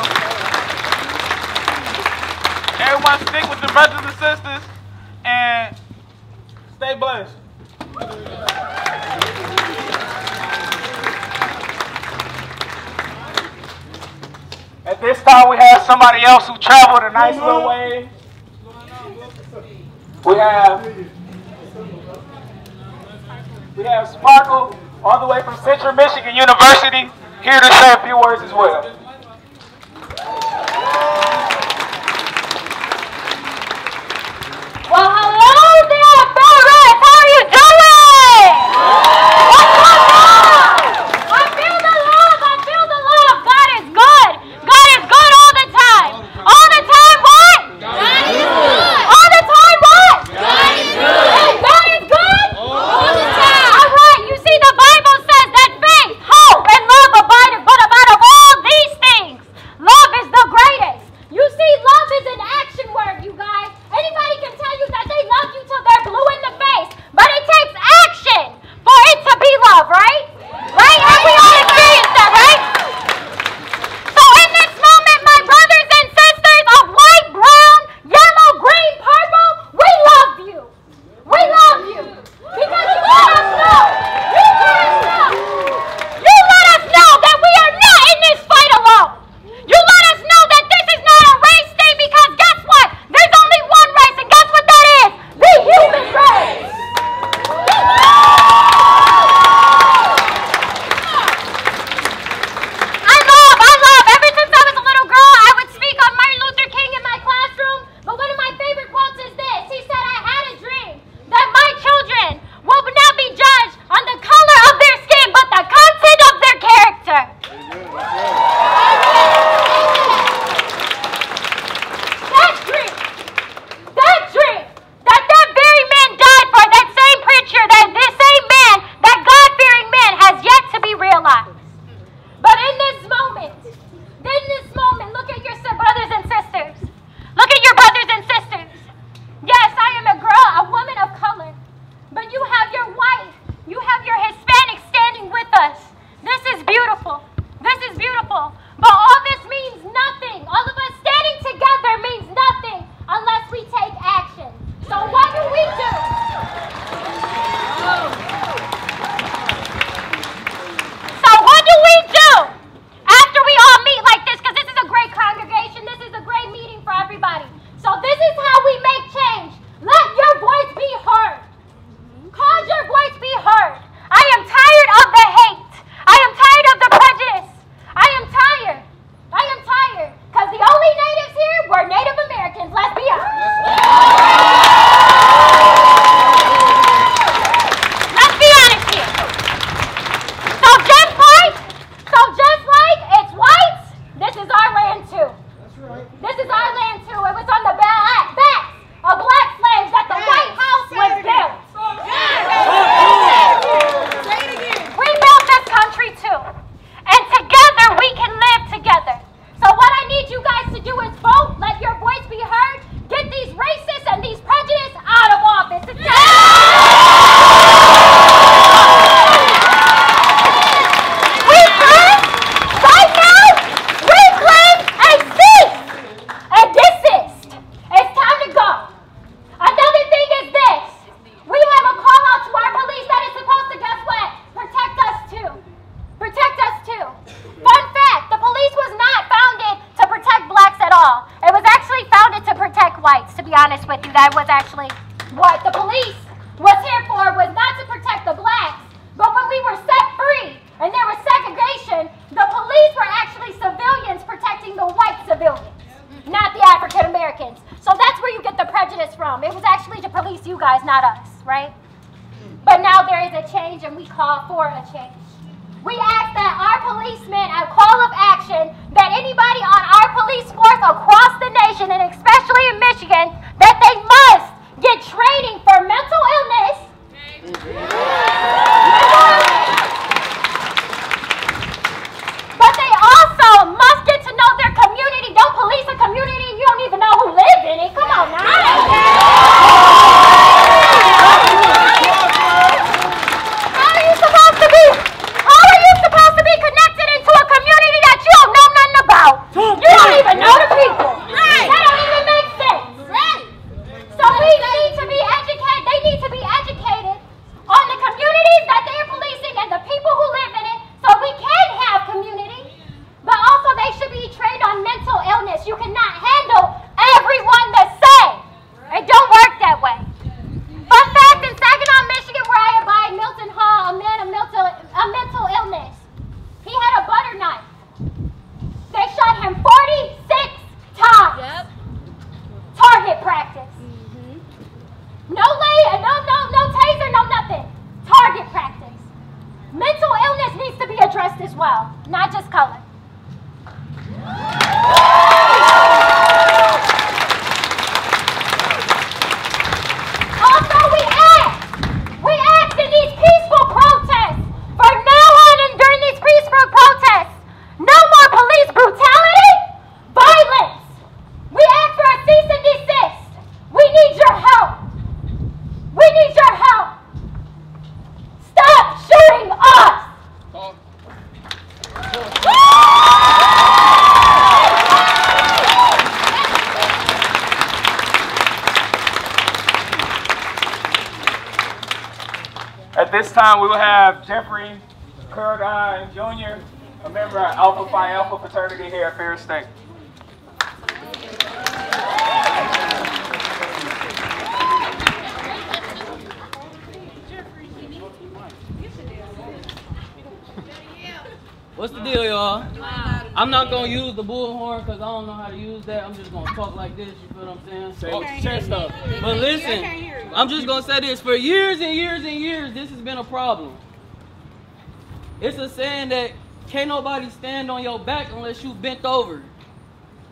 everyone stick with the brothers and sisters and stay blessed. At this time, we have somebody else who traveled a nice little way. We have we have Sparkle all the way from Central Michigan University here to say a few words as well. Well, Jeffrey Kurdine Jr., a member of Alpha Phi Alpha fraternity here at Ferris State. What's the deal, y'all? I'm not gonna use the bullhorn because I don't know how to use that. I'm just gonna talk like this. You feel what I'm saying? Say chest up. But listen, I'm just gonna say this. For years and years and years, this has been a problem. It's a saying that can't nobody stand on your back unless you bent over.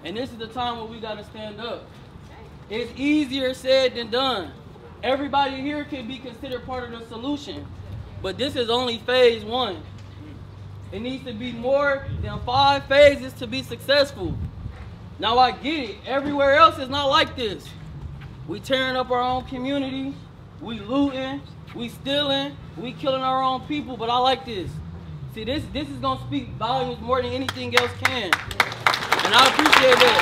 And this is the time where we gotta stand up. It's easier said than done. Everybody here can be considered part of the solution, but this is only phase one. It needs to be more than five phases to be successful. Now I get it. Everywhere else is not like this. We tearing up our own community. We looting. We stealing. We killing our own people. But I like this. See, this this is gonna speak volumes more than anything else can. And I appreciate that.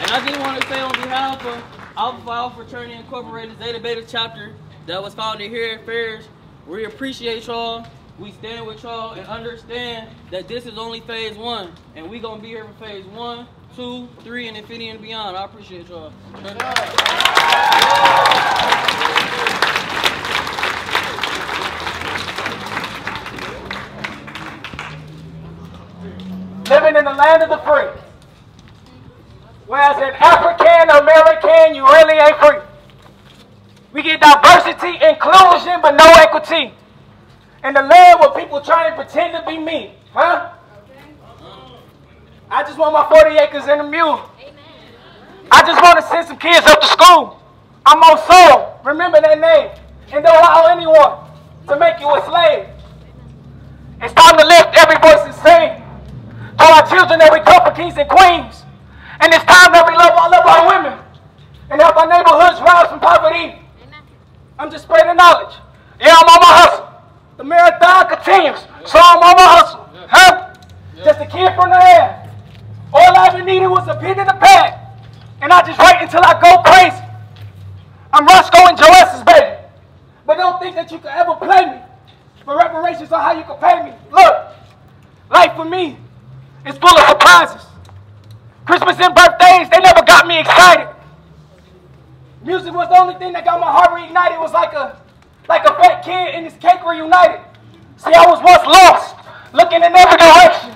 And I just want to say on behalf of Alpha Alpha Fraternity Incorporated Zeta Beta chapter that was founded here at Ferris, we appreciate y'all. We stand with y'all and understand that this is only phase one, and we gonna be here for phase one, two, three, and infinity and beyond. I appreciate y'all. living in the land of the free. Whereas an African American, you really ain't free. We get diversity, inclusion, but no equity. In the land where people try and pretend to be me, huh? I just want my 40 acres and a mule. I just want to send some kids up to school. I'm MoSoul. Remember that name. And don't allow anyone to make you a slave. It's time to lift every voice and sing to our children that we come for kings and queens. And it's time that we love all of our women and help our neighborhoods rise from poverty. I'm just spreading knowledge. Yeah, I'm on my hustle. The marathon continues, so I'm on my hustle. Huh? Just a kid from the air. All I ever needed was a pen and a pad. And I just write until I go crazy. I'm Roscoe and Joess's baby. But don't think that you can ever play me for reparations on how you can pay me. Look, life for me is full of surprises. Christmas and birthdays, they never got me excited. Music was the only thing that got my heart reignited. It was like a like a fat kid and his cake reunited. See, I was once lost, looking in every direction.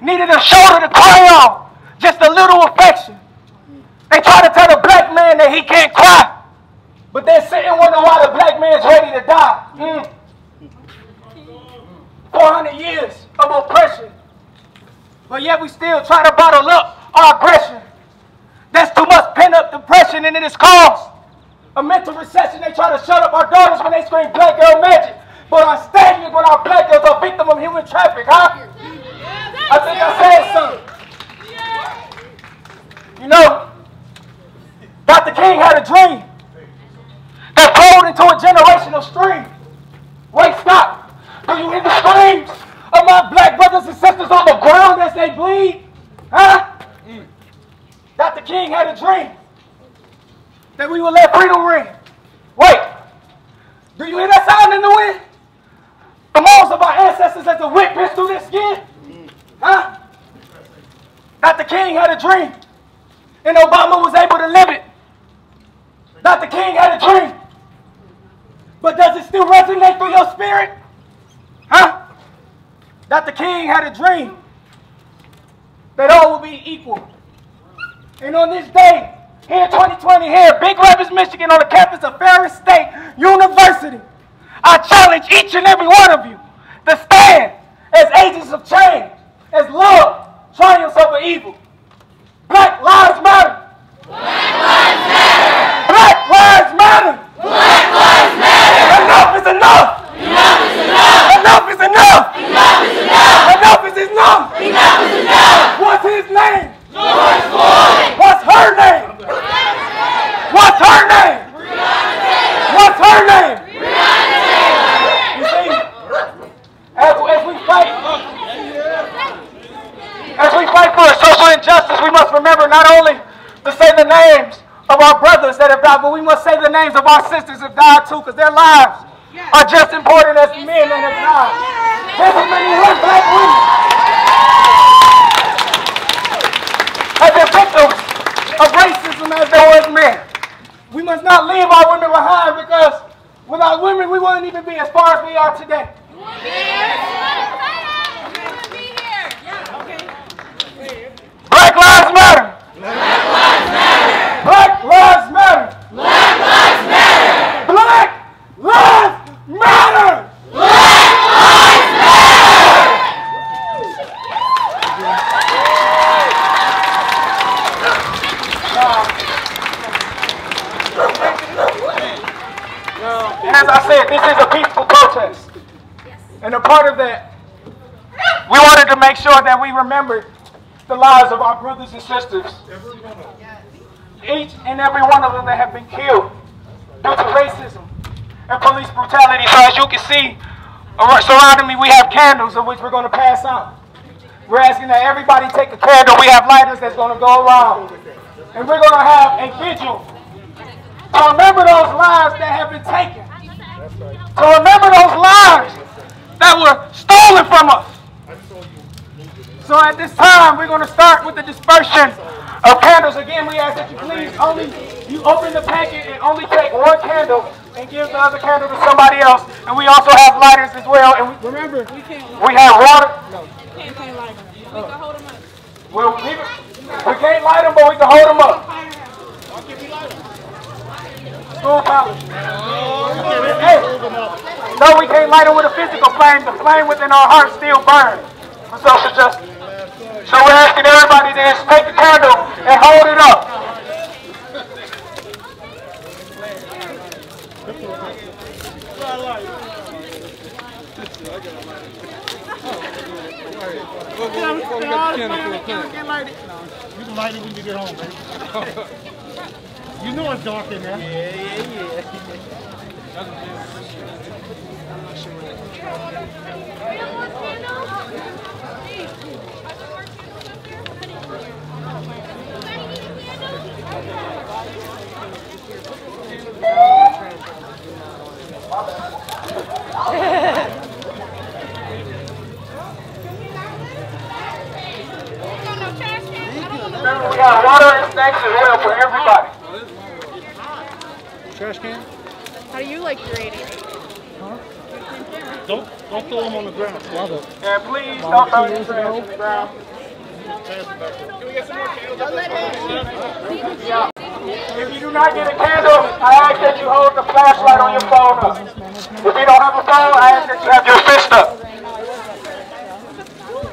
Needed a shoulder to cry on, just a little affection. They try to tell the black man that he can't cry, but they're sitting wondering why the black man's ready to die. Mm. 400 years of oppression, but yet we still try to bottle up our aggression. That's too much pent up depression, and it is caused a mental recession. They try to shut up our daughters when they scream black girl magic, but are stagnant when our black girls are victim of human traffic, huh? I think I said something. You know, Dr. King had a dream that flowed into a generational stream. Wait, stop. Do you hear the screams of my black brothers and sisters on the ground as they bleed? Huh? Dr. King had a dream that we would let freedom ring. Wait, do you hear that sound in the wind? The moans of our ancestors as the whip pierced through their skin? Huh? Dr. King had a dream, and Obama was able to live it. Dr. King had a dream, but does it still resonate through your spirit? Huh? Dr. King had a dream that all will be equal. And on this day, here in 2020, here, Big Rapids, Michigan, on the campus of Ferris State University, I challenge each and every one of you to stand as agents of change, as love triumphs over evil. Black lives matter. Black lives matter. Black lives matter. Black lives matter. Enough is enough. Enough. Is enough. Enough is enough. Enough is enough. Enough is enough. What's his name? George Floyd. What's her name? What's her name? What's her name? You see, as, as we fight, as we fight for social injustice, we must remember not only to say the names of our brothers that have died, but we must say the names of our sisters that have died too, because their lives are just important as men and have died. Just as many one black women have been victims of racism as there was men. We must not leave our women behind because without women we wouldn't even be as far as we are today. Black lives matter. Black lives matter. Black lives matter. Black lives matter. Black lives matter. And as I said, this is a peaceful protest. And a part of that, we wanted to make sure that we remember the lives of our brothers and sisters. Each and every one of them that have been killed due to racism and police brutality. So as you can see, surrounding me, we have candles of which we're going to pass out. We're asking that everybody take a candle. We have lighters that's going to go around. And we're going to have a vigil to remember those lives that have been taken. To remember those lives that were stolen from us. So at this time, we're going to start with the dispersion of candles. Again, we ask that you please only, you open the packet and only take one candle and give the other candle to somebody else. And we also have lighters as well. And we, remember, we can't light them. we have water. Well, we, we can't light them, but we can hold them up. School. Hey, no, we can't light them with a physical flame. The flame within our hearts still burns for social justice. So we're asking everybody to just take the candle and hold it up. You can light it when you get home, baby. you know it's dark in there. Yeah, yeah, Remember, we got water and snacks as for everybody. Trash can? How do you like your 80? Don't don't throw them on the ground. Love it. And please don't throw your trash on the ground. If you do not get a candle, I ask that you hold the flashlight on your phone up. If you don't have a phone, I ask that you have your fist up.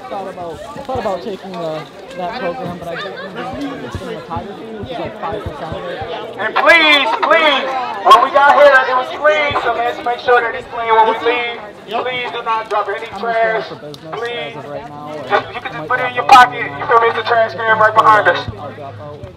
thought about I thought about taking uh, that program, but I didn't the cinematography, which is like five percent of it. And please, please, when we got here, it was clean, so let's make sure that it's clean when we leave. Please do not drop any trash. Please, just, you can just put it in your pocket. You feel me? It's a trash can right behind us. I'll drop out.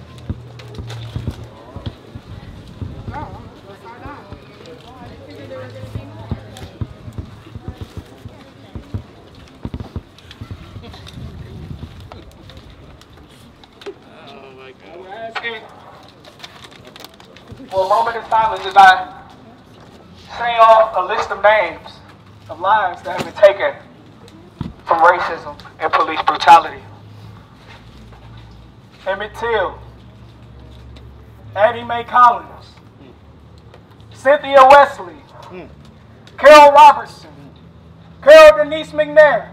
We're asking for a moment of silence as I say off a list of names of lives that have been taken from racism and police brutality. Emmett Till, Addie Mae Collins, Cynthia Wesley, Carol Robertson, Carol Denise McNair,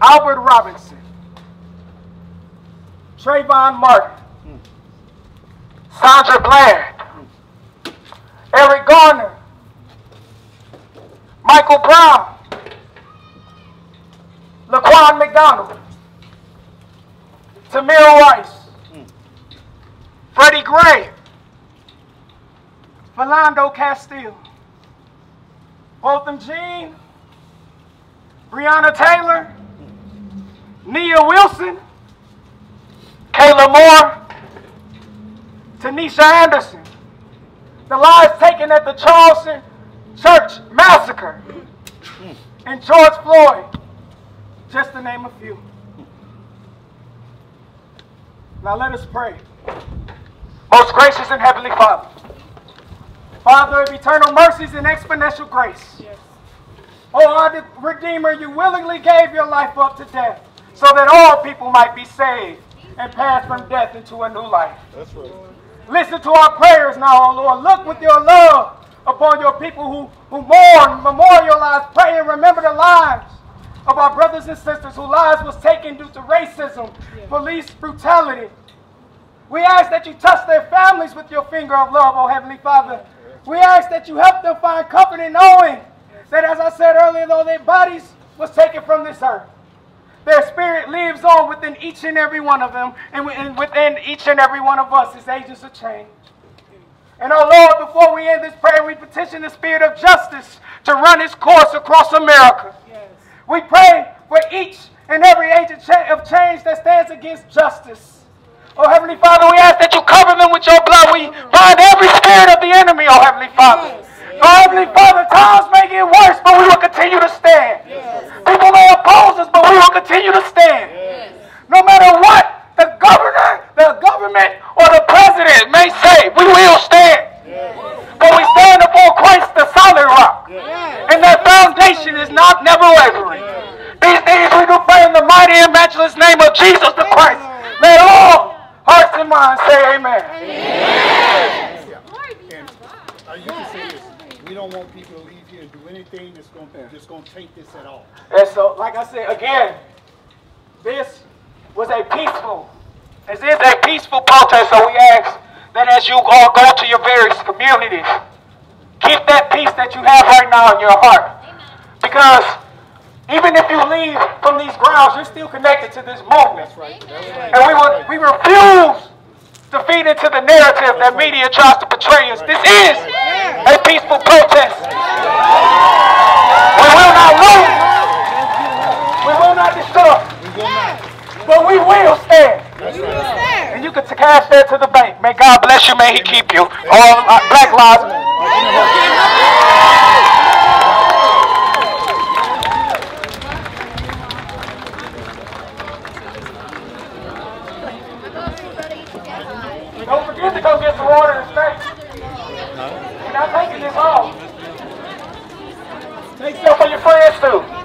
Albert Robinson, Trayvon Martin, Sandra Bland, Eric Garner, Michael Brown, Laquan McDonald, Tamir Rice, Freddie Gray, Philando Castile, Botham Jean, Breonna Taylor, Nia Wilson, Kayla Moore, Tanisha Anderson, the lives taken at the Charleston Church Massacre, and George Floyd, just to name a few. Now let us pray. Most gracious and heavenly Father, Father of eternal mercies and exponential grace. Oh, our Redeemer, you willingly gave your life up to death so that all people might be saved and pass from death into a new life. That's right. Listen to our prayers now, O Lord. Look with your love upon your people who, who mourn, memorialize, pray, and remember the lives of our brothers and sisters whose lives was taken due to racism, police brutality. We ask that you touch their families with your finger of love, O Heavenly Father. We ask that you help them find comfort in knowing that, as I said earlier, though their bodies was taken from this earth, their spirit lives on within each and every one of them, and within each and every one of us as agents of change. And oh Lord, before we end this prayer, we petition the spirit of justice to run its course across America. We pray for each and every agent of change that stands against justice. Oh Heavenly Father, we ask that you cover them with your blood. We bind every spirit of the enemy, oh Heavenly Father. Oh Heavenly Father, times may get worse, but we will continue to stand. People may oppose us, but we will continue to stand. No matter what the governor, the government, or the president may say, we will stand. But we stand upon Christ, the solid rock. And that foundation is not never wavering. These things we do pray in the mighty and matchless name of Jesus the Christ. Let all hearts and minds say amen. Uh, you can say this. We don't want people to leave here and do anything that's going to just going to take this at all. And so, like I said, again, this was a peaceful, this is a peaceful protest, so we ask that as you all go to your various communities, keep that peace that you have right now in your heart. Because Even if you leave from these grounds, you're still connected to this movement. And we, will, we refuse to feed into the narrative that media tries to portray us. This is a peaceful protest. We will not lose. We will not destroy. But we will stand. And you can cash that to the bank. May God bless you. May He keep you. All uh, Black Lives Don't forget to go get some water and steak. Not taking this home. Take some for your friends too.